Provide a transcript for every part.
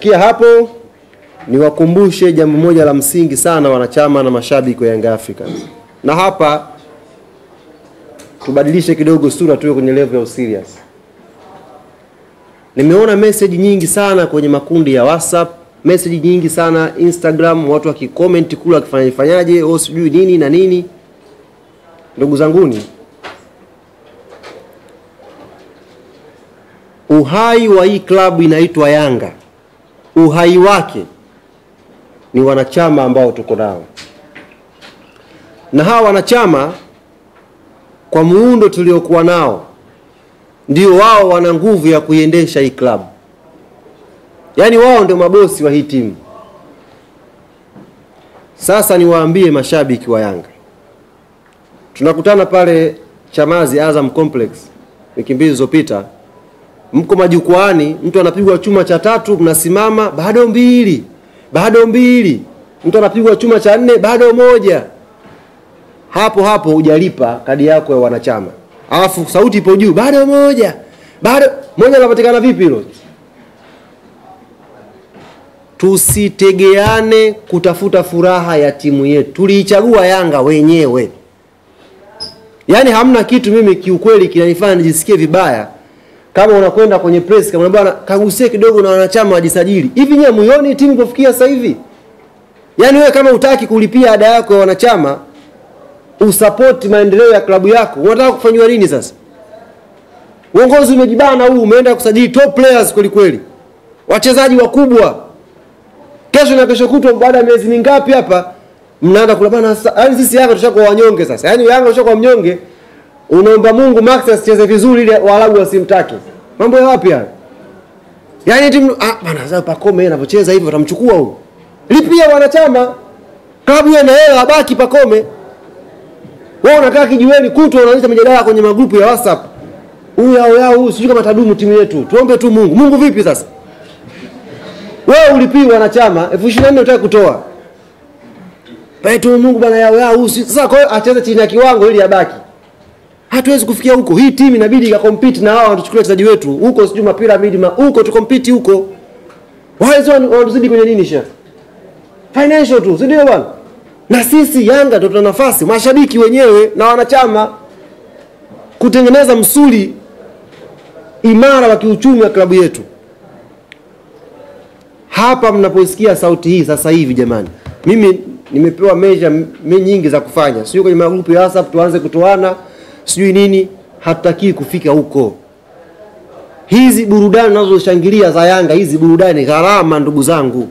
Kia hapo niwakumbushe jambo moja la msingi sana wanachama na mashabiki wa Young Africans, na hapa tubadilishe kidogo sura, tuwe kwenye level ya userious. Nimeona message nyingi sana kwenye makundi ya WhatsApp, message nyingi sana Instagram, watu wakicomment kule wakifanya fanyaje, au sijui nini na nini. Ndugu zanguni, uhai wa hii klabu inaitwa Yanga, uhai wake ni wanachama ambao tuko nao, na hawa wanachama kwa muundo tuliokuwa nao ndio wao wana nguvu ya kuiendesha hii klabu, yaani wao ndio mabosi wa hii timu. Sasa niwaambie mashabiki wa Yanga, tunakutana pale Chamazi Azam Complex wiki mbili zilizopita, mko majukwani mtu anapigwa chuma cha tatu, mnasimama bado mbili, bado mbili, mtu anapigwa chuma cha nne, bado moja. Hapo hapo hujalipa kadi yako ya wanachama, alafu sauti ipo juu, bado moja, bado moja. Inapatikana vipi hilo? Tusitegeane kutafuta furaha ya timu yetu, tuliichagua Yanga wenyewe. Yaani hamna kitu mimi kiukweli kinanifanya nijisikie vibaya kama unakwenda kwenye press kama bwana kagusie kidogo na wanachama wajisajili. Hivi nyewe muioni timu ipofikia sasa hivi? Yaani wewe kama utaki kulipia ada yako ya wanachama usapoti maendeleo ya klabu yako, unataka kufanywa nini sasa? Uongozi umejibana huu, umeenda kusajili top players kweli kweli, wachezaji wakubwa. Kesho na kesho kutwa, baada ya miezi mingapi hapa mnaanza kula bana. Yaani sisi Yanga tushakuwa wanyonge sasa, yaani Yanga tushakuwa mnyonge. Unaomba Mungu Max asicheze vizuri ili Waarabu wasimtake. Mambo ya wapi haya? Yaani timu ah, bana sasa Pakome anapocheza hivyo watamchukua huyo. Lipia wanachama. Klabu ina hela abaki Pakome. Wewe unakaa kijiweni kutwa unaanza mjadala kwenye magrupu ya WhatsApp. Huyu yao yao huyu sijui kama tadumu timu yetu. Tuombe tu Mungu. Mungu vipi sasa? Wewe ulipii wanachama elfu ishirini na kutoa. Pale tu Mungu bana yao yao huyu. Sasa kwa hiyo acheze chini ya kiwango ili abaki. Hatuwezi kufikia huko. Hii timu inabidi ikakompete na hao wanatuchukulia wachezaji wetu. Huko sijui mapiramidi ma huko tukompete huko. Wao sio wanatuzidi kwenye nini sha Financial tu, si ndio bwana? Na sisi Yanga ndio tuna nafasi, mashabiki wenyewe na wanachama kutengeneza msuli imara wa kiuchumi wa klabu yetu. Hapa mnaposikia sauti hii sasa hivi, jamani, mimi nimepewa measure nyingi za kufanya, sio kwenye magrupu ya WhatsApp tuanze kutoana sijui nini. hatutakii kufika huko. Hizi burudani nazoshangilia za Yanga, hizi burudani gharama, ndugu zangu.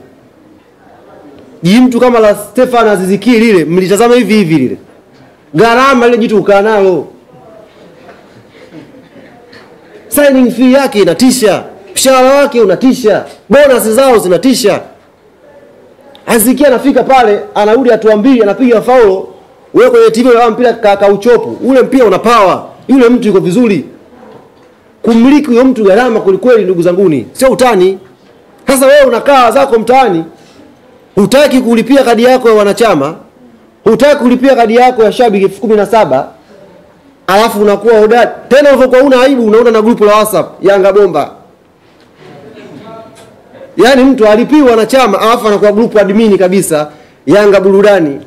Ji mtu kama la Stefan Aziziki lile mlitazama hivi hivi lile. Gharama lile jitu ukaa nalo. Signing fee yake inatisha. Mshahara wake unatisha. Bonus zao zinatisha. Aziziki anafika pale, anarudi hatua mbili, anapiga faulo. Wewe kwenye TV unaona mpira ka, ka. Ule mpira una power. Yule mtu yuko vizuri. Kumiliki huyo mtu gharama kwelikweli, ndugu zanguni. Sio utani. Sasa wewe unakaa zako mtaani hutaki kulipia kadi yako ya wanachama, hutaki kulipia kadi yako ya shabiki elfu kumi na saba alafu unakuwa hodari tena, ulivyokuwa una aibu, unaona na grupu la WhatsApp Yanga bomba. Yaani mtu alipiwa wanachama alafu anakuwa grupu admini kabisa Yanga burudani,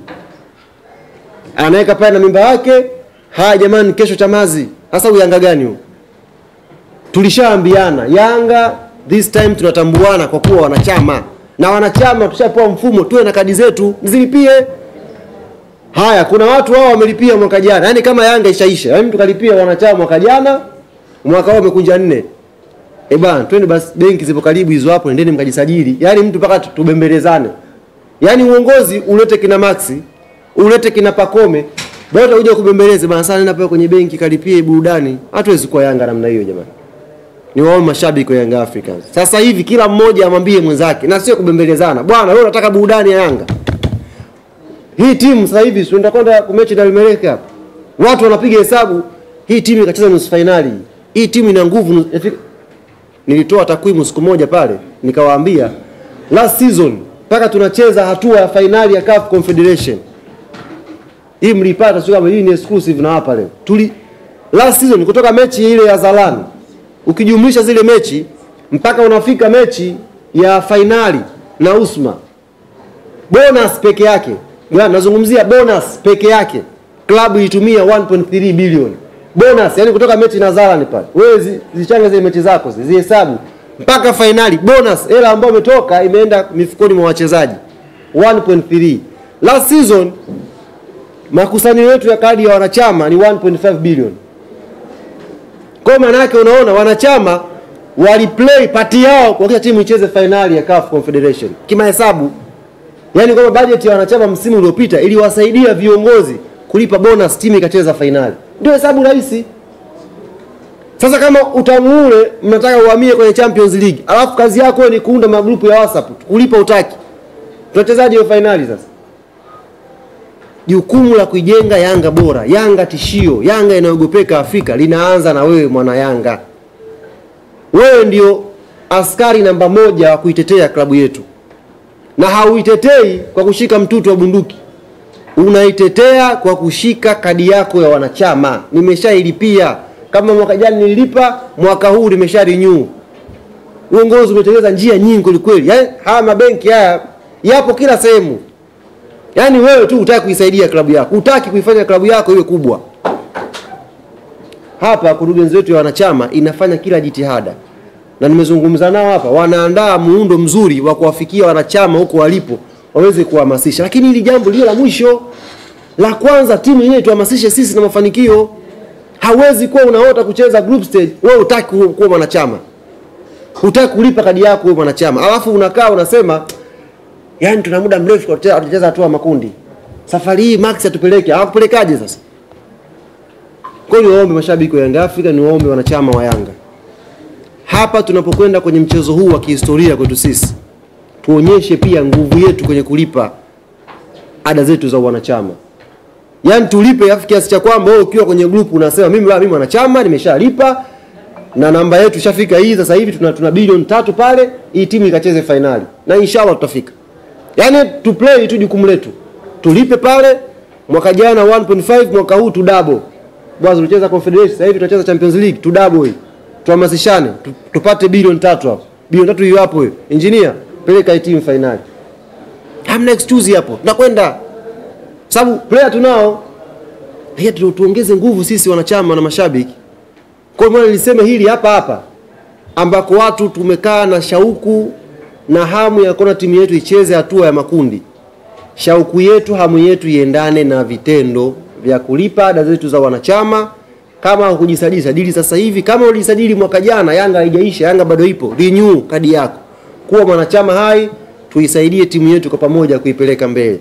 anaweka pale na mimba yake. Haya jamani, kesho Chamazi. Sasa huyu Yanga gani huo? Tulishaambiana Yanga this time tunatambuana kwa kuwa wanachama na wanachama tushapewa mfumo, tuwe na kadi zetu mzilipie. Haya, kuna watu wao wamelipia mwaka jana, yaani kama Yanga ishaisha, yaani mtu kalipia wanachama mwaka jana, mwaka wao umekunja nne. E bana, twende basi, benki zipo karibu hizo hapo, endeni mkajisajili. Yaani mtu mpaka tubembelezane, yaani uongozi ulete kina Maxi, ulete kina Pakome, bora uje kubembeleze bana, sana nenda pale kwenye benki kalipie burudani. Hatuwezi kuwa Yanga namna hiyo jamani ni wao mashabiki wa Young Africans. Sasa hivi kila mmoja amwambie mwenzake na sio kubembelezana. Bwana wewe unataka burudani ya Yanga. Hii timu sasa hivi tunaenda kwenda kumechi na Elmereka hapa. Watu wanapiga hesabu hii timu ikacheza nusu finali. Hii timu ina nguvu. Nilitoa takwimu siku moja pale nikawaambia last season mpaka tunacheza hatua ya fainali ya CAF Confederation. Hii mlipata sio kama hii ni exclusive na hapa leo. Tuli last season kutoka mechi ile ya Zalani ukijumlisha zile mechi mpaka unafika mechi ya fainali na Usma, bonus peke yake, ya, nazungumzia bonus peke yake, klabu itumia 1.3 bilioni bonus, yani kutoka mechi na Zalani pale, wewe zi- zichange zile mechi zako zi- zihesabu. Mpaka fainali, bonus hela ambayo imetoka imeenda mifukoni mwa wachezaji. 1.3. Last season makusanyo yetu ya kadi ya wanachama ni 1.5 bilioni. Kwa maana yake unaona wanachama waliplay pati yao kuhakikisha timu icheze fainali ya CAF Confederation kimahesabu. Yaani kwamba bajeti ya wanachama msimu uliopita iliwasaidia viongozi kulipa bonus timu ikacheza fainali. Ndio hesabu rahisi. Sasa kama utamu ule mnataka uhamie kwenye Champions League, alafu kazi yako ni kuunda magrupu ya WhatsApp, kulipa utaki. Tunachezaje hiyo fainali sasa? Jukumu la kuijenga Yanga bora, Yanga tishio, Yanga inayogopeka Afrika linaanza na wewe mwana Yanga. Wewe ndio askari namba moja wa kuitetea klabu yetu, na hauitetei kwa kushika mtutu wa bunduki, unaitetea kwa kushika kadi yako ya wanachama. Nimeshailipia kama mwaka jana nililipa, mwaka huu nimesha renew. Uongozi umetengeneza njia nyingi kwelikweli, yaani haya mabenki haya yapo kila sehemu. Yaani wewe tu hutaki kuisaidia klabu yako, hutaki kuifanya klabu yako iwe kubwa. Hapa kurugenzi wetu ya wanachama inafanya kila jitihada, na nimezungumza nao hapa, wanaandaa muundo mzuri wa kuwafikia wanachama huko walipo, waweze kuhamasisha. Lakini hili jambo lio la mwisho, la kwanza, timu yenyewe tuhamasishe sisi na mafanikio. Hawezi kuwa unaota kucheza group stage, wewe hutaki kuwa mwanachama, hutaki kulipa kadi yako wewe mwanachama, alafu unakaa unasema Yaani tuna muda mrefu kwa kucheza- hatua makundi. Safari hii Max atupeleke. Hawakupelekaje sasa? Kwa hiyo niwaombe mashabiki wa Yanga Afrika, niwaombe wanachama wa Yanga. Hapa tunapokwenda kwenye mchezo huu wa kihistoria kwetu sisi, tuonyeshe pia nguvu yetu kwenye kulipa ada zetu za wanachama. Yaani tulipe afu kiasi cha kwamba wewe ukiwa kwenye grupu unasema mimi baba mimi mwanachama nimeshalipa na namba yetu shafika hii sasa hivi tuna, tuna bilioni tatu pale, hii timu ikacheze fainali na inshallah tutafika. Yaani tu play tu jukumu letu. Tulipe pale mwaka jana 1.5 mwaka huu tu double. Bwana tulicheza Confederation sasa hivi tunacheza Champions League tu double hii. Tuhamasishane tu, tupate bilioni tatu hapo. Bilioni tatu hiyo hapo hiyo. Engineer peleka timu I'm Hamna excuse hapo. Tunakwenda. Sababu player tunao. Haya tu, tuongeze nguvu sisi wanachama na mashabiki. Kwa hiyo mimi nilisema hili hapa hapa ambako watu tumekaa na shauku na hamu ya kuona timu yetu icheze hatua ya makundi. Shauku yetu, hamu yetu iendane na vitendo vya kulipa ada zetu za wanachama. Kama hukujisajili sajili sasa hivi. Kama ulisajili mwaka jana, Yanga haijaisha, Yanga bado ipo, renew kadi yako, kuwa mwanachama hai, tuisaidie timu yetu kwa pamoja kuipeleka mbele.